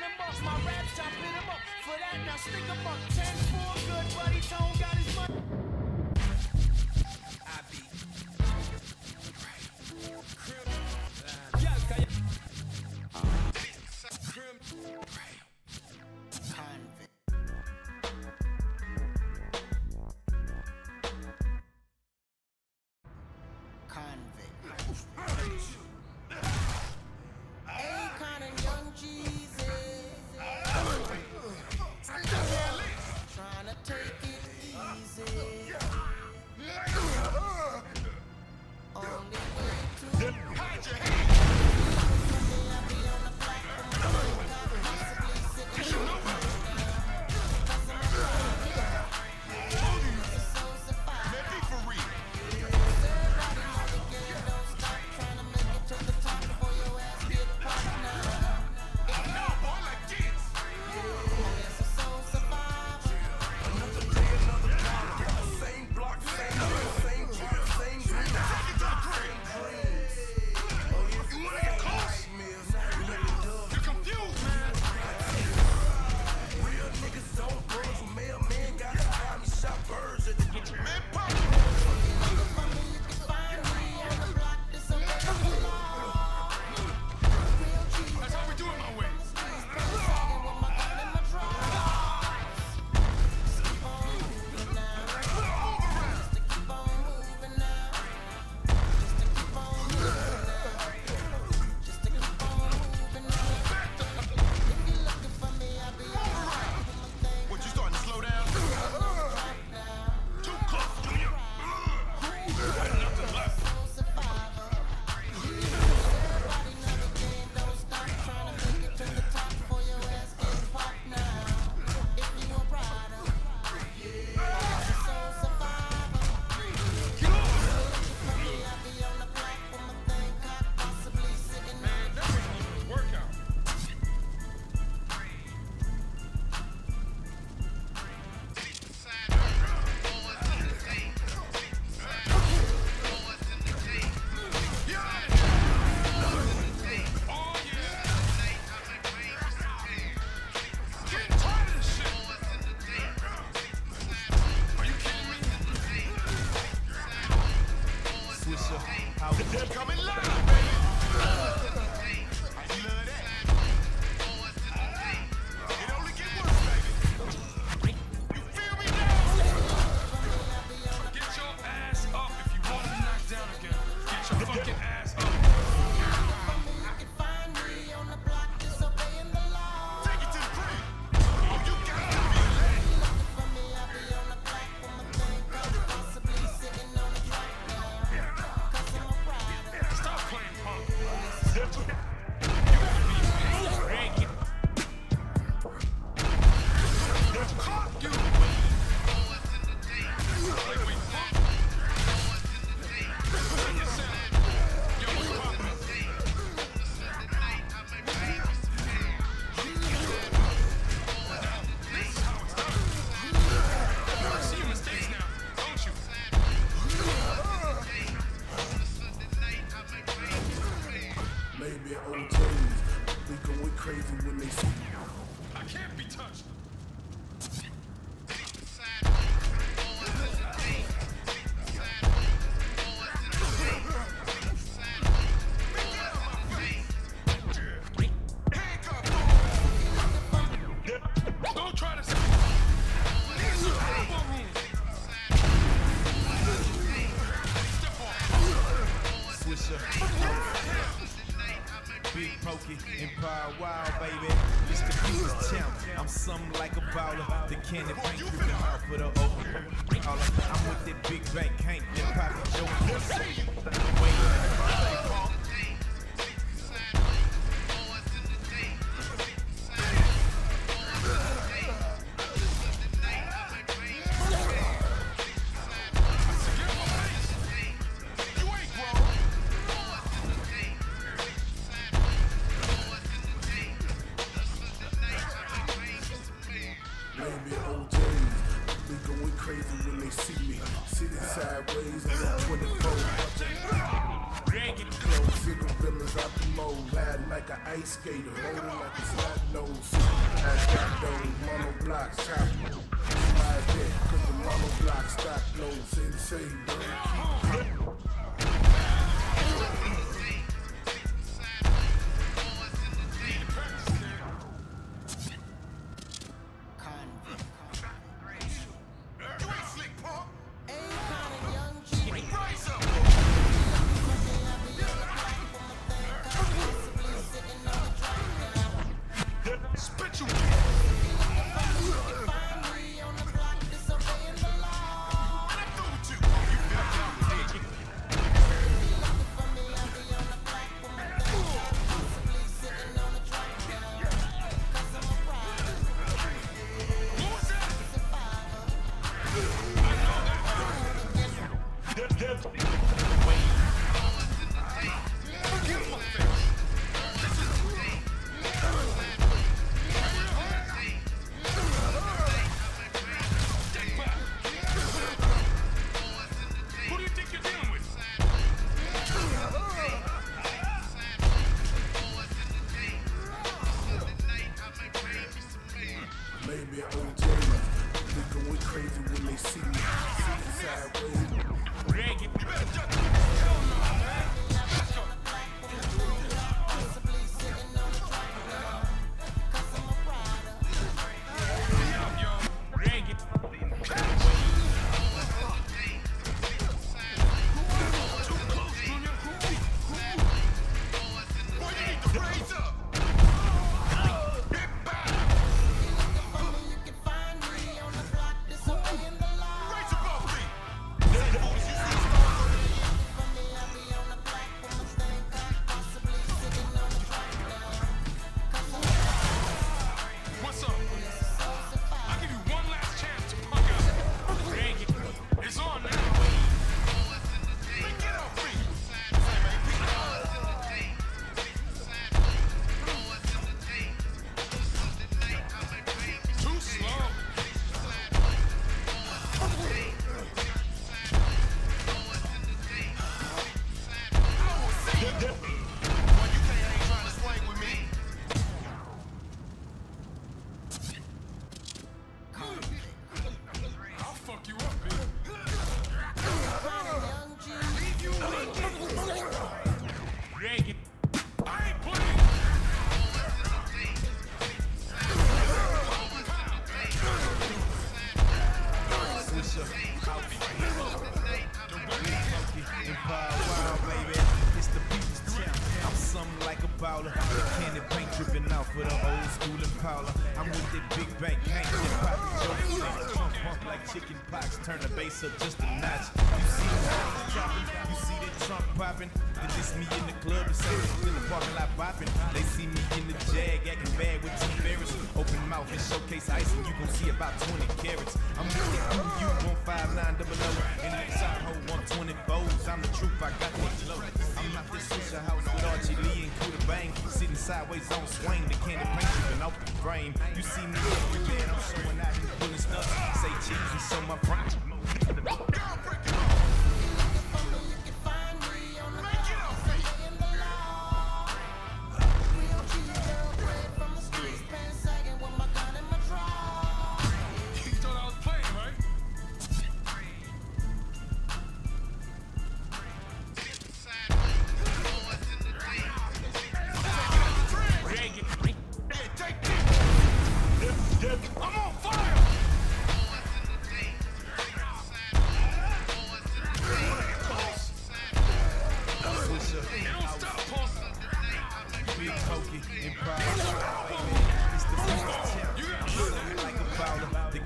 spin them up. My raps, I pin him up. For that, now stick them up. Ten for good, buddy tone got his money. I'm something like a baller. The candy bank, you can out for the over. I'm with that big bank, can't get poppin' joke. Skater, rolling like a slide nose. Got those mono blocks, Up just a notch. You see that dropping? You see that trunk popping? Then this me in the club, the same in the parking lot bopping. They see me in the jag, acting bad with Tim Ferriss. Open mouth and showcase ice, and you gon' see about 20 carats. I'm with that you, one five nine double oh. O, and the top hoe 120 bows. I'm the truth, I got that glow. I'm not this Swishahouse with Archie Lee and Coota Bang. Sitting sideways on swing, the candy paint dripping off the frame. You see me every man, I'm showing out and pulling stuff. Say cheese and show my prime.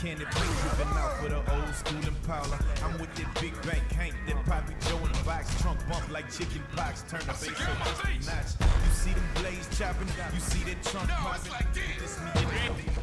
Candy paint dripping out for the old school Impala. I'm with that big bank Hank, that Poppy Joe in the box. Trunk bump like chicken pox. Turn the bass up just a notch. You see them blades chopping? You see that trunk No, popping? like this. This me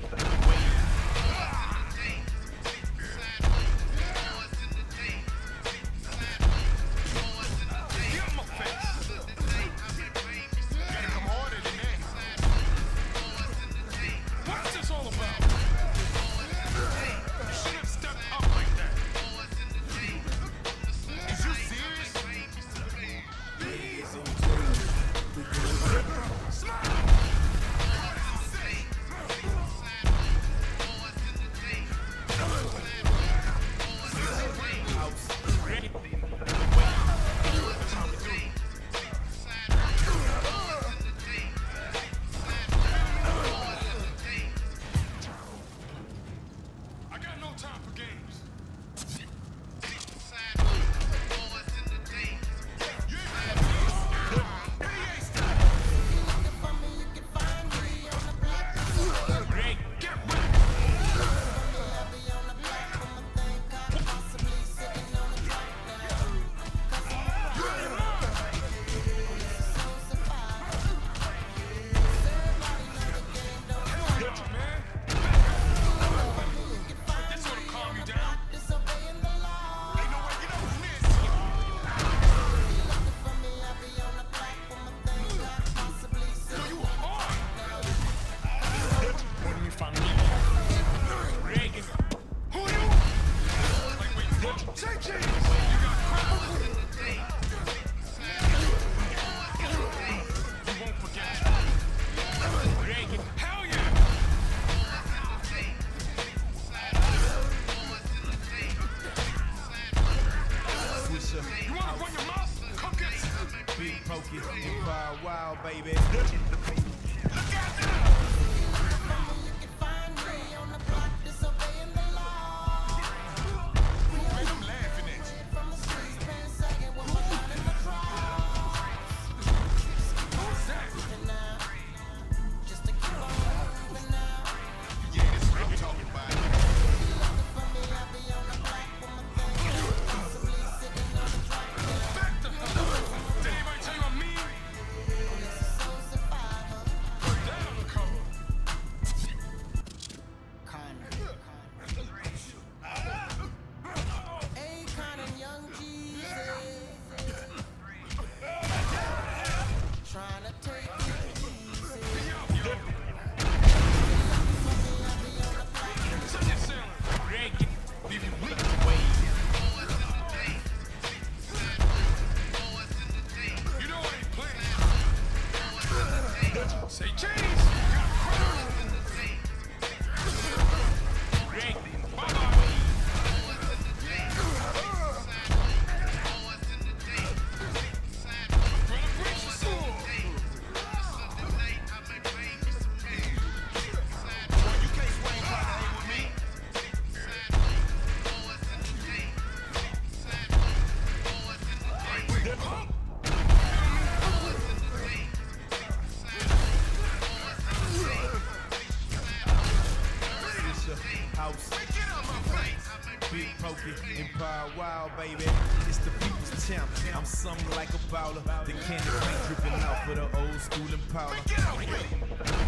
out, baby. It's the people's champ. I'm something like a bowler. The candy paint dripping out for the old school and power. Get out here!